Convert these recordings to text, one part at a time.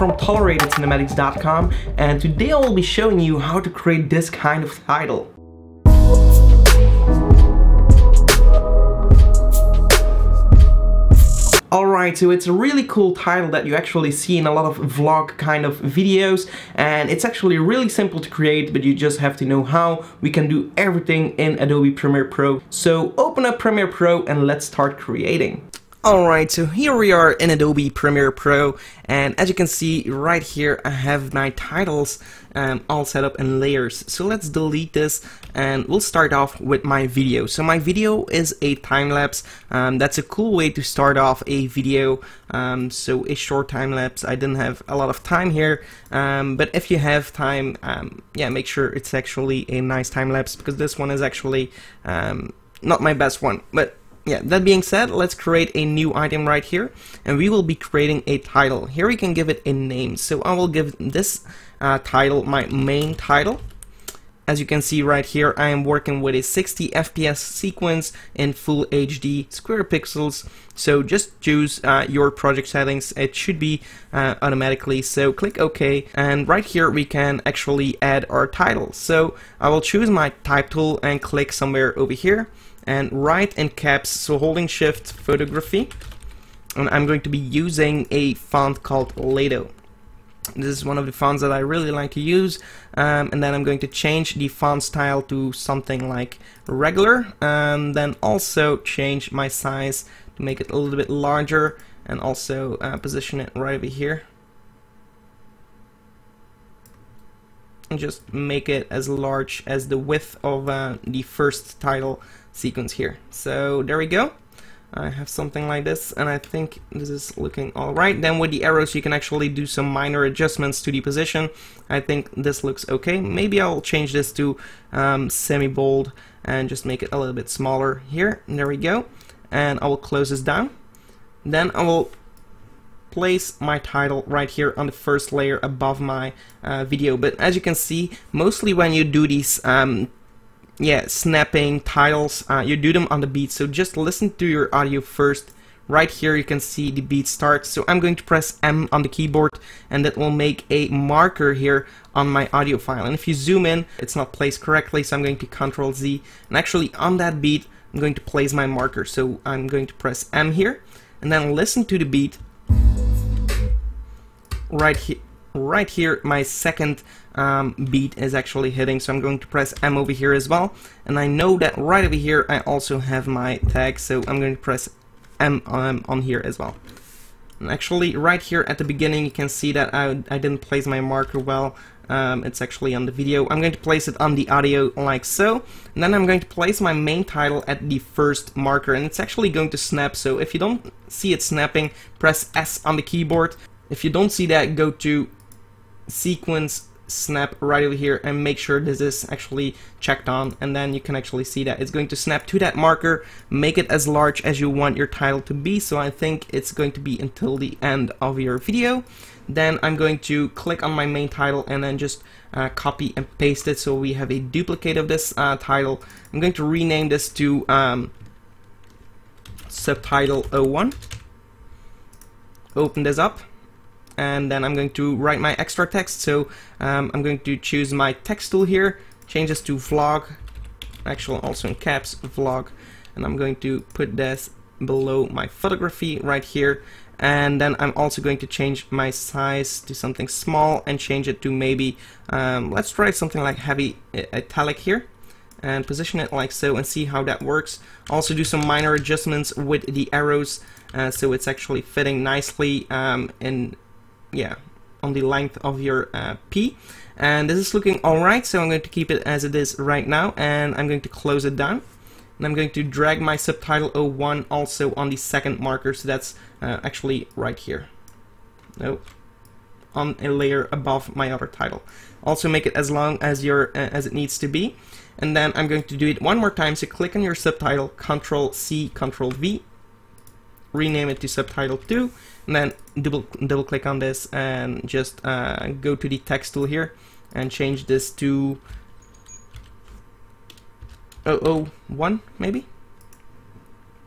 from toleratedcinematics.com and today I will be showing you how to create this kind of title. Alright, so it's a really cool title that you actually see in a lot of vlog kind of videos and it's actually really simple to create but you just have to know how. We can do everything in Adobe Premiere Pro. So open up Premiere Pro and let's start creating. Alright, so here we are in Adobe Premiere Pro and as you can see right here I have my titles um, all set up in layers. So let's delete this and we'll start off with my video. So my video is a time-lapse. Um, that's a cool way to start off a video. Um, so a short time-lapse. I didn't have a lot of time here um, but if you have time, um, yeah, make sure it's actually a nice time-lapse because this one is actually um, not my best one. But yeah, that being said, let's create a new item right here, and we will be creating a title. Here we can give it a name, so I will give this uh, title my main title. As you can see right here, I am working with a 60 FPS sequence in full HD square pixels. So just choose uh, your project settings. It should be uh, automatically. So click OK. And right here, we can actually add our title. So I will choose my type tool and click somewhere over here and write in caps, so holding shift photography. And I'm going to be using a font called Lato. This is one of the fonts that I really like to use um, and then I'm going to change the font style to something like regular and then also change my size to make it a little bit larger and also uh, position it right over here just make it as large as the width of uh, the first title sequence here. So there we go. I have something like this and I think this is looking alright. Then with the arrows you can actually do some minor adjustments to the position. I think this looks okay. Maybe I'll change this to um, semi-bold and just make it a little bit smaller here. And there we go. And I will close this down. Then I will place my title right here on the first layer above my uh, video. But as you can see, mostly when you do these um, yeah, snapping titles, uh, you do them on the beat. So just listen to your audio first. Right here you can see the beat starts. So I'm going to press M on the keyboard and that will make a marker here on my audio file. And if you zoom in, it's not placed correctly, so I'm going to Control Z. And actually on that beat, I'm going to place my marker. So I'm going to press M here and then listen to the beat right here right here my second um, beat is actually hitting so I'm going to press M over here as well. And I know that right over here I also have my tag so I'm going to press M on, on here as well actually right here at the beginning you can see that I, I didn't place my marker well. Um, it's actually on the video. I'm going to place it on the audio like so. And then I'm going to place my main title at the first marker and it's actually going to snap. So if you don't see it snapping press S on the keyboard. If you don't see that go to sequence snap right over here and make sure this is actually checked on. And then you can actually see that it's going to snap to that marker. Make it as large as you want your title to be. So I think it's going to be until the end of your video. Then I'm going to click on my main title and then just uh, copy and paste it. So we have a duplicate of this uh, title. I'm going to rename this to um, subtitle 01 open this up and then I'm going to write my extra text. So um, I'm going to choose my text tool here change this to vlog actually also in caps vlog. And I'm going to put this below my photography right here. And then I'm also going to change my size to something small and change it to maybe um, let's try something like heavy italic here and position it like so and see how that works. Also do some minor adjustments with the arrows uh, so it's actually fitting nicely um, in yeah, on the length of your uh, P. And this is looking alright, so I'm going to keep it as it is right now, and I'm going to close it down. And I'm going to drag my subtitle 01 also on the second marker, so that's uh, actually right here. No, on a layer above my other title. Also make it as long as your uh, as it needs to be. And then I'm going to do it one more time, so click on your subtitle, Control C, Control V, rename it to subtitle 2 and then double double click on this and just uh, go to the text tool here and change this to 001 maybe?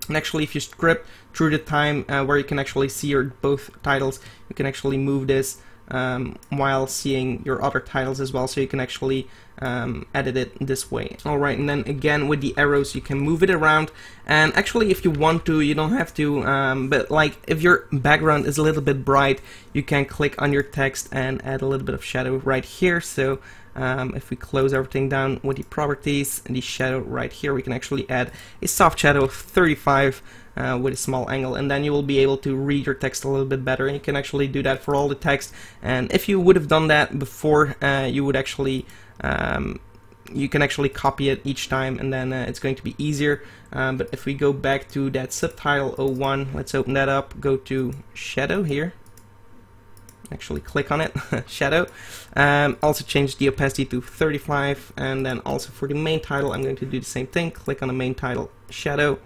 And actually if you script through the time uh, where you can actually see your both titles you can actually move this um, while seeing your other titles as well, so you can actually um, edit it this way. Alright, and then again with the arrows you can move it around, and actually if you want to, you don't have to, um, but like if your background is a little bit bright, you can click on your text and add a little bit of shadow right here, so um, if we close everything down with the properties and the shadow right here, we can actually add a soft shadow of 35 uh, with a small angle and then you will be able to read your text a little bit better and you can actually do that for all the text. And if you would have done that before uh, you would actually um, you can actually copy it each time and then uh, it's going to be easier. Um, but if we go back to that subtitle 01 let's open that up go to shadow here actually click on it shadow. Um, also change the opacity to 35 and then also for the main title I'm going to do the same thing. Click on the main title shadow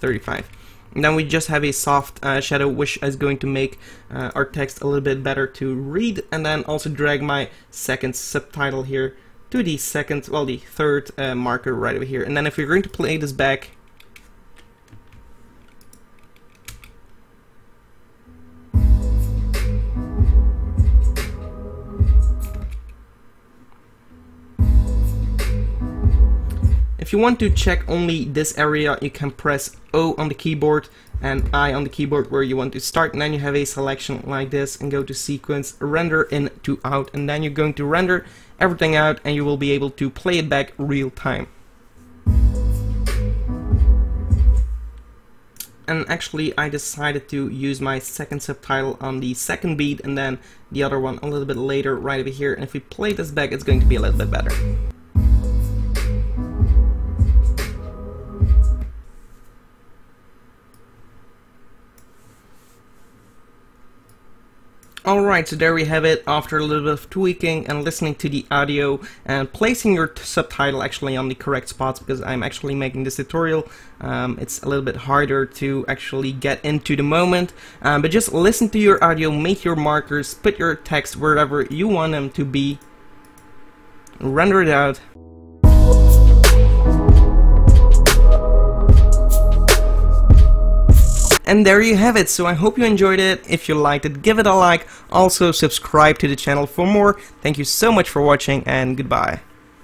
35 and then we just have a soft uh, shadow which is going to make uh, our text a little bit better to read and then also drag my second subtitle here to the second, well the third uh, marker right over here. And then if you're going to play this back If you want to check only this area, you can press O on the keyboard and I on the keyboard where you want to start and then you have a selection like this and go to sequence, render in to out and then you're going to render everything out and you will be able to play it back real time. and actually I decided to use my second subtitle on the second beat and then the other one a little bit later right over here and if we play this back it's going to be a little bit better. Alright, so there we have it after a little bit of tweaking and listening to the audio and placing your subtitle actually on the correct spots because I'm actually making this tutorial. Um, it's a little bit harder to actually get into the moment, um, but just listen to your audio, make your markers, put your text wherever you want them to be, render it out, And there you have it, so I hope you enjoyed it. If you liked it, give it a like. Also, subscribe to the channel for more. Thank you so much for watching, and goodbye.